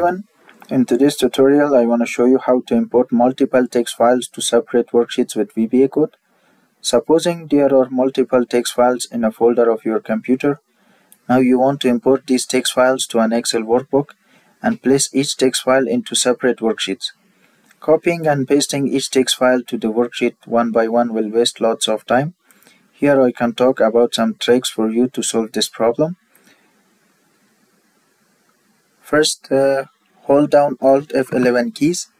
In today's tutorial, I want to show you how to import multiple text files to separate worksheets with VBA code. Supposing there are multiple text files in a folder of your computer. Now you want to import these text files to an Excel workbook and place each text file into separate worksheets. Copying and pasting each text file to the worksheet one by one will waste lots of time. Here I can talk about some tricks for you to solve this problem. First, uh, hold down Alt F11 keys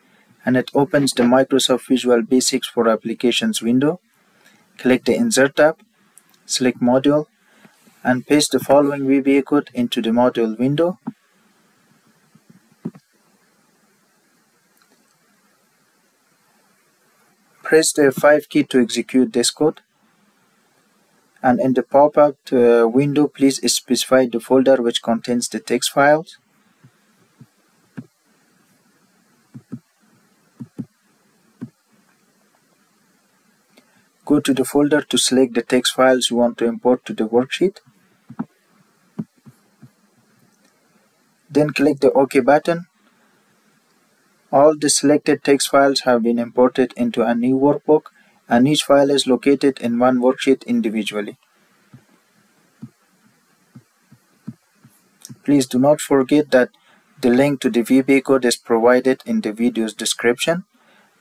and it opens the Microsoft Visual Basics for Applications window. Click the Insert tab, select Module, and paste the following VBA code into the module window. Press the F5 key to execute this code. And in the pop-up uh, window, please specify the folder which contains the text files. Go to the folder to select the text files you want to import to the worksheet. Then click the OK button. All the selected text files have been imported into a new workbook and each file is located in one worksheet individually. Please do not forget that the link to the VBA code is provided in the video's description.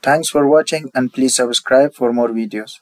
Thanks for watching and please subscribe for more videos.